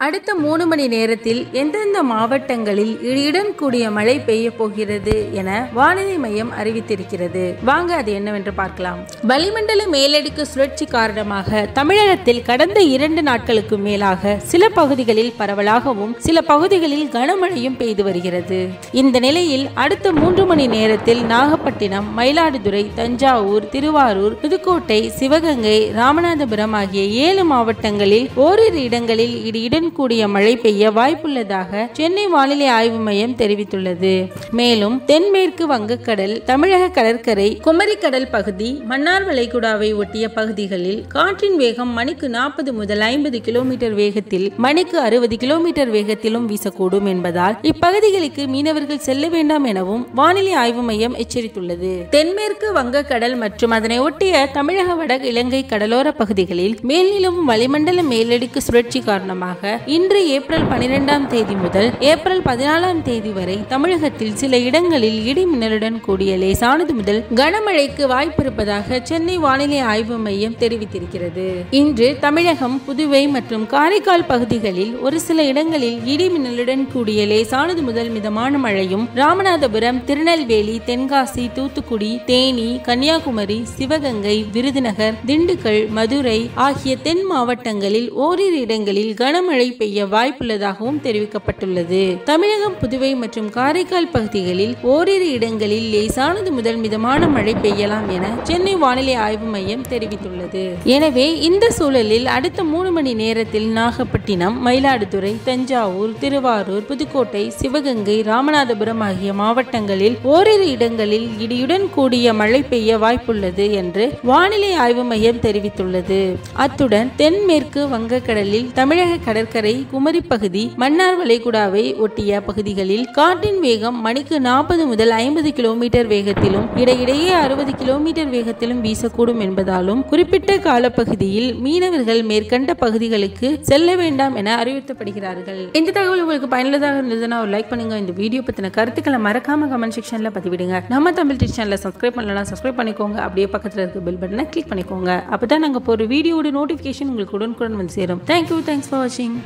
அடுத்த மூணு மணி நேரத்தில் எந்தெந்த மாவட்டங்களில் இடியுடன் கூடிய மழை பெய்ய போகிறது என வானிலை மையம் அறிவித்திருக்கிறது. வாங்க அது என்னவென்று பார்க்கலாம். வளிமண்டல மேலடுக்கு சுழற்சி காரணமாக தமிழகத்தில் கடந்த இரண்டு நாட்களுக்கு மேலாக சில பகுதிகளில் பரவலாகவும் சில பகுதிகளில் கனமழையும் பெய்து வருகிறது. இந்த நிலையில் அடுத்த மூன்று மணி நேரத்தில் நாகப்பட்டினம் மயிலாடுதுறை தஞ்சாவூர் திருவாரூர் புதுக்கோட்டை சிவகங்கை ராமநாதபுரம் ஆகிய ஏழு மாவட்டங்களில் ஓரிரு இடங்களில் இடியுடன் கூடிய மழை பெய்ய வாய்ப்புள்ளதாக சென்னை வானிலை ஆய்வு மையம் தெரிவித்துள்ளது. மேலும் தென்மேற்கு வங்கக்கடல் தமிழக கடற்கரை குமரிக்கடல் பகுதி மன்னார் வளைகுடாவை ஒட்டிய பகுதிகளில் காற்றின் வேகம் மணிக்கு நாற்பது முதல் ஐம்பது கிலோமீட்டர் வேகத்தில் மணிக்கு அறுபது கிலோமீட்டர் வேகத்திலும் வீசக்கூடும் என்பதால் இப்பகுதிகளுக்கு மீனவர்கள் செல்ல வேண்டாம் எனவும் வானிலை ஆய்வு மையம் எச்சரித்துள்ளது. தென்மேற்கு வங்கக்கடல் மற்றும் அதனை ஒட்டிய தமிழக வட இலங்கை கடலோர பகுதிகளில் மேல்நிலவும் வளிமண்டல மேலடுக்கு சுழற்சி காரணமாக இன்று ஏப்ரல் பனிரெண்டாம் தேதி முதல் ஏப்ரல் பதினாலாம் தேதி வரை தமிழகத்தில் சில இடங்களில் இடி மின்னலுடன் கூடிய லேசானது முதல் கனமழைக்கு வாய்ப்பிருப்பதாக சென்னை வானிலை ஆய்வு மையம் தெரிவித்திருக்கிறது. இன்று தமிழகம் புதுவை மற்றும் காரைக்கால் பகுதிகளில் ஒரு சில இடங்களில் இடி மின்னலுடன் கூடிய லேசானது முதல் மிதமான மழையும் ராமநாதபுரம் திருநெல்வேலி தென்காசி தூத்துக்குடி தேனி கன்னியாகுமரி சிவகங்கை விருதுநகர் திண்டுக்கல் மதுரை ஆகிய தென் மாவட்டங்களில் ஓரிரு இடங்களில் கனமழை பெய்ய வாய்ப்புள்ளதாகவும் தெரிவிக்கப்பட்டுள்ளது. தமிழகம் புதுவை மற்றும் காரைக்கால் பகுதிகளில் ஓரிரு இடங்களில் லேசானது முதல் மிதமான மழை பெய்யலாம் என சென்னை வானிலை ஆய்வு மையம் தெரிவித்துள்ளது. எனவே இந்த சூழலில் அடுத்த மூணு மணி நேரத்தில் நாகப்பட்டினம் மயிலாடுதுறை தஞ்சாவூர் திருவாரூர் புதுக்கோட்டை சிவகங்கை ராமநாதபுரம் ஆகிய மாவட்டங்களில் ஓரிரு இடங்களில் இடியுடன் கூடிய மழை பெய்ய வாய்ப்புள்ளது என்று வானிலை ஆய்வு மையம் தெரிவித்துள்ளது. அத்துடன் தென்மேற்கு வங்கக்கடலில் தமிழக கடற்கரை குமரி பகுதி மன்னார் வளைகுடாவை ஒட்டிய பகுதிகளில் காற்றின் வேகம் மணிக்கு நாற்பது முதல் ஐம்பது கிலோமீட்டர் வேகத்திலும் இடையிடையே அறுபது கிலோமீட்டர் வேகத்திலும் வீசக்கூடும் என்பதாலும் குறிப்பிட்ட காலப்பகுதியில் மீனவர்கள் மேற்கண்ட பகுதிகளுக்கு செல்ல வேண்டாம் என அறிவுறுத்தப்படுகிறார்கள். இந்த தகவல் உங்களுக்கு பயனுள்ளதாக இருந்ததுன்னா ஒரு லைக் பண்ணுங்க. இந்த வீடியோ பத்தின கருத்துக்களை மறக்காம கமெண்ட் செக்ஷன்ல பதிவிடுங்க. நம்ம தமிழ் டீச் சேனலை சப்ஸ்கிரைப் பண்ணலாம் சப்ஸ்கிரைப் பண்ணிக்கோங்க. அப்படியே பக்கத்துல இருக்க பெல் பட்டனை கிளிக் பண்ணிக்கோங்க. அப்பதான் நாங்க போகிற வீடியோட நோட்டிபிகேஷன் உங்களுக்கு உடனுக்குடன் வந்து சேரும். தேங்க்யூ தேங்க்ஸ் ஃபார் வாட்சிங்